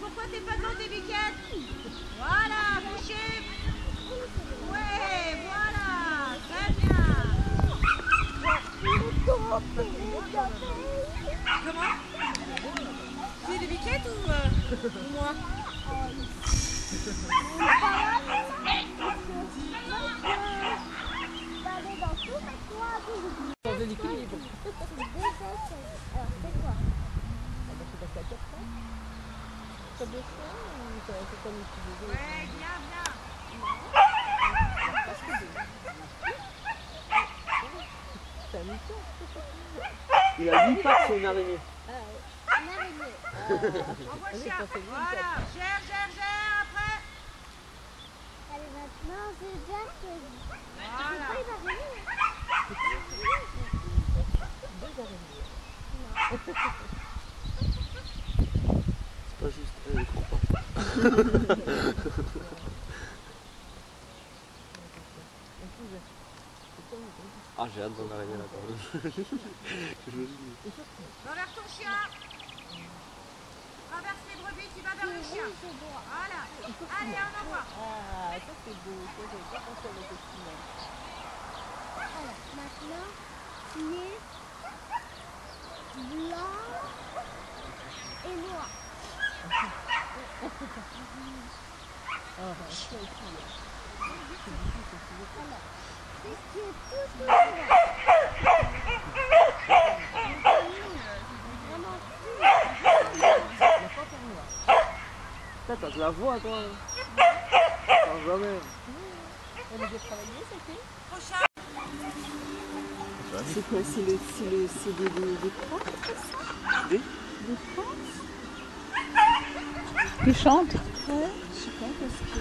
pourquoi t'es pas dans tes biquettes Voilà, boucher Ouais, voilà, très bien. Comment es des biquettes ou, euh, ou moi Sans de l'équilibre. Alors, c'est quoi Ah bah, c'est passé à 4 ans. Ou ça c'est comme Ouais, bien, bien Parce que deux. C'est un mouton. Il a 8 pattes, c'est une araignée. Une araignée. Envoie Ah, le j'ai chien pensé une Voilà, gère, gère, gère, après Allez, maintenant, c'est Voilà pas une araignée. Deux araignées. C'est pas juste Ah, j'ai hâte d'en arriver là quand même. Je me dis. Va vers ton chien Traverse les brebis, tu vas vers le chien Voilà Allez, on envoie Ah, ça c'est beau. Ça, j'avais pas pensé avec le cinéma. Alors, maintenant, tu es blanc et noir. Est. Putain, t'as de la jamais. Bien travaillé, ça fait Prochain C'est quoi C'est le, c'est le, c'est des, des, des Des? Des France Qui chante Ouais, je sais pas parce que.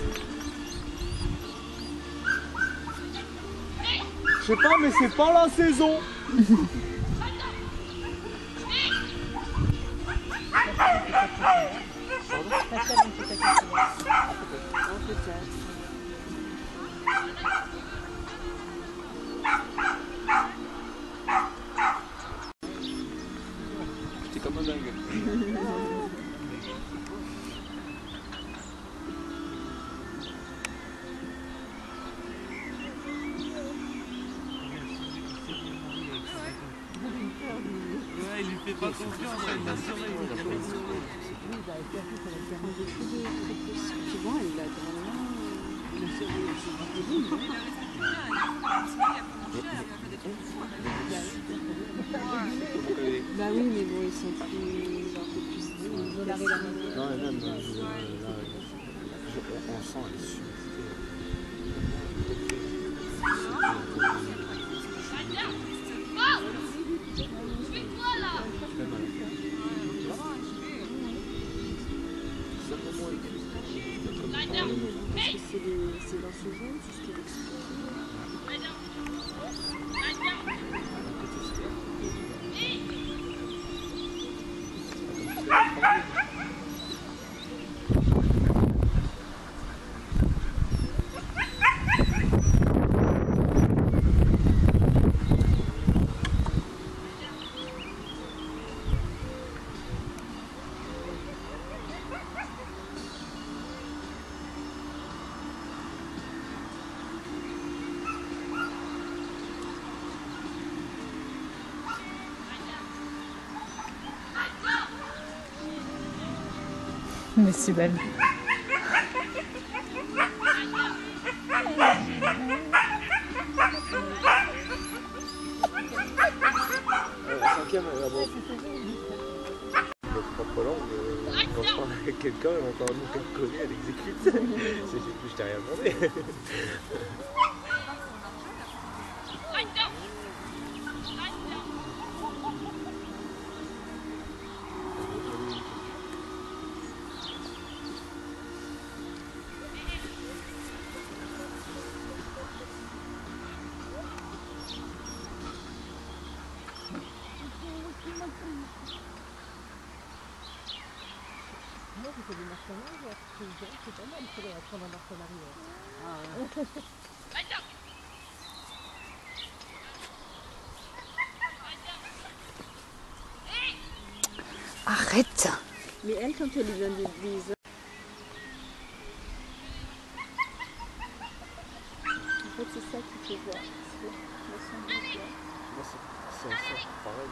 Je sais pas, mais c'est pas la saison. Bah oui, mais bon, ils sont plus. plus. Ils main. Non, même, euh, on sent, est je parle avec quelqu'un, elle entend un nom qu'elle connaît, elle exécute. C'est que je t'ai rien demandé. Marconnage, c'est bien, c'est pas mal, il faudrait apprendre un marconnariat. Ah, Arrête Mais elle, quand elle des, des En fait, c'est ça qu'il faut voir. c'est le. Moi, c'est pareil.